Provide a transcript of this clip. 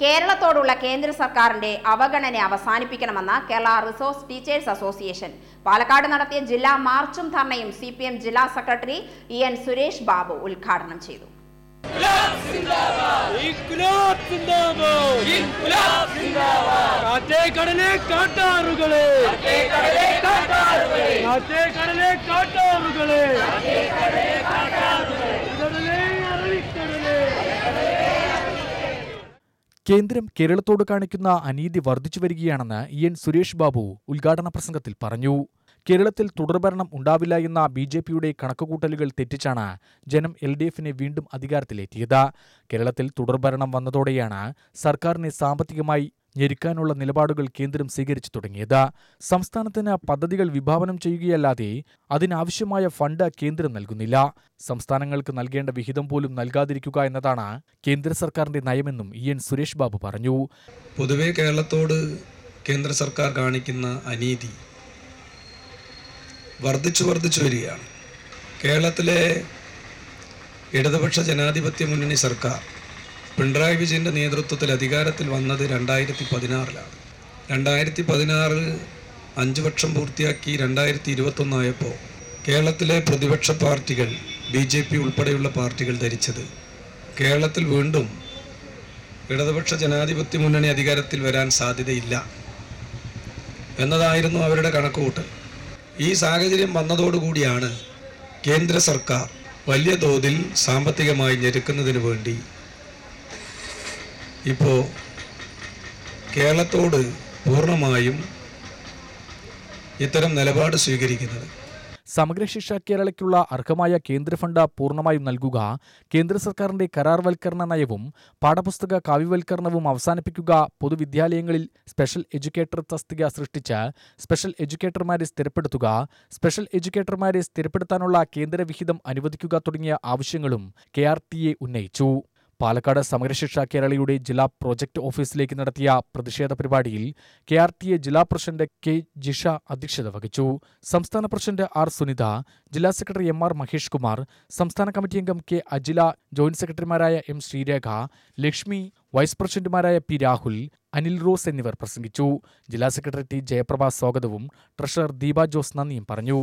കേരളത്തോടുള്ള കേന്ദ്ര സർക്കാരിന്റെ അവഗണന അവസാനിപ്പിക്കണമെന്ന് Kerala resource teachers association Palakkad നടത്തിയ ജില്ലാ മാർച്ചും ധർണയും സി ജില്ലാ secretary E N Suresh Babu ഉദ്ഘാടനം ചെയ്തു. കാട്ടാറുകളെ. കേന്ദ്രം കേരളത്തോട് കാണിക്കുന്ന അനീതി വർദ്ധിച്ചു വരികയാണെന്ന് ഇ എൻ സുരേഷ് ബാബു ഉദ്ഘാടന പ്രസംഗത്തിൽ പറഞ്ഞു. കേരളത്തിൽ തുടർഭരണം ഉണ്ടാവില്ല എന്ന ബി ജെ പിയുടെ കണക്കുകൂട്ടലുകൾ തെറ്റിച്ചാണ് ജനം എൽ ഡി എഫിനെ വീണ്ടും അധികാരത്തിലെത്തിയത് കേരളത്തിൽ തുടർഭരണം വന്നതോടെയാണ് സർക്കാരിനെ സാമ്പത്തികമായി ഞെരുക്കാനുള്ള നിലപാടുകൾ കേന്ദ്രം സ്വീകരിച്ചു തുടങ്ങിയത്. സംസ്ഥാനത്തിന് പദ്ധതികൾ വിഭാവനം ചെയ്യുകയല്ലാതെ അതിനാവശ്യമായ ഫണ്ട് കേന്ദ്രം നൽകുന്നില്ല. സംസ്ഥാനങ്ങൾക്ക് നൽകേണ്ട വിഹിതം പോലും നൽകാതിരിക്കുക എന്നതാണ് കേന്ദ്ര സർക്കാരിന്റെ നയമെന്നും ഇ എൻ സുരേഷ് ബാബു പറഞ്ഞു. പൊതുവെ കേരളത്തോട് കേന്ദ്ര സർക്കാർ കാണിക്കുന്ന അനീതി വർദ്ധിച്ചു വർദ്ധിച്ചു വരികയാണ്. കേരളത്തിലെ ഇടതുപക്ഷ ജനാധിപത്യ മുന്നണി സർക്കാർ പിണറായി വിജയന്റെ നേതൃത്വത്തിൽ അധികാരത്തിൽ വന്നത് രണ്ടായിരത്തി പതിനാറിലാണ് രണ്ടായിരത്തി പതിനാറ് അഞ്ച് വർഷം പൂർത്തിയാക്കി രണ്ടായിരത്തി ഇരുപത്തൊന്നായപ്പോൾ കേരളത്തിലെ പ്രതിപക്ഷ പാർട്ടികൾ ബി ജെ പി ഉൾപ്പെടെയുള്ള പാർട്ടികൾ ധരിച്ചത്. കേരളത്തിൽ വീണ്ടും ഇടതുപക്ഷ ജനാധിപത്യ മുന്നണി അധികാരത്തിൽ വരാൻ സാധ്യതയില്ല എന്നതായിരുന്നു അവരുടെ കണക്കുകൂട്ടൽ. ഈ സാഹചര്യം വന്നതോടുകൂടിയാണ് കേന്ദ്ര സർക്കാർ വലിയ തോതിൽ സാമ്പത്തികമായി ഞെരുക്കുന്നതിന് വേണ്ടി ഇപ്പോൾ കേരളത്തോട് പൂർണമായും ഇത്തരം നിലപാട് സ്വീകരിക്കുന്നത്. സമഗ്ര ശിക്ഷ കേരളയ്ക്കുള്ള അർഹമായ കേന്ദ്ര ഫണ്ട് പൂർണമായും നൽകുക കേന്ദ്ര സർക്കാരിന്റെ കരാർവൽക്കരണ നയവും പാഠപുസ്തക കാവ്യവൽക്കരണവും അവസാനിപ്പിക്കുക പൊതുവിദ്യാലയങ്ങളിൽ സ്പെഷ്യൽ എഡ്യൂക്കേറ്റർ തസ്തിക സൃഷ്ടിച്ച് സ്പെഷ്യൽ എഡ്യൂക്കേറ്റർമാരെ സ്ഥിരപ്പെടുത്തുക സ്പെഷ്യൽ എഡ്യൂക്കേറ്റർമാരെ സ്ഥിരപ്പെടുത്താനുള്ള കേന്ദ്ര വിഹിതം അനുവദിക്കുക തുടങ്ങിയ ആവശ്യങ്ങളും കെ ഉന്നയിച്ചു. പാലക്കാട് സമരശിക്ഷ കേരളയുടെ ജില്ലാ പ്രോജക്ട് ഓഫീസിലേക്ക് നടത്തിയ പ്രതിഷേധ പരിപാടിയിൽ കെ ആർ ടി എ ജില്ലാ പ്രസിഡന്റ് കെ ജിഷ അധ്യക്ഷത വഹിച്ചു. സംസ്ഥാന പ്രസിഡന്റ് ആർ സുനിത ജില്ലാ secretary M R Mahesh Kumar സംസ്ഥാന കമ്മിറ്റി അംഗം കെ അജില ജോയിന്റ് സെക്രട്ടറിമാരായ എം ശ്രീരേഖ ലക്ഷ്മി വൈസ് പ്രസിഡന്റുമാരായ പി രാഹുൽ അനിൽ റോസ് എന്നിവർ പ്രസംഗിച്ചു. ജില്ലാ സെക്രട്ടറി ടി ജയപ്രഭ സ്വാഗതവും ട്രഷറർ ദീപ ജോസ് നന്ദിയും പറഞ്ഞു.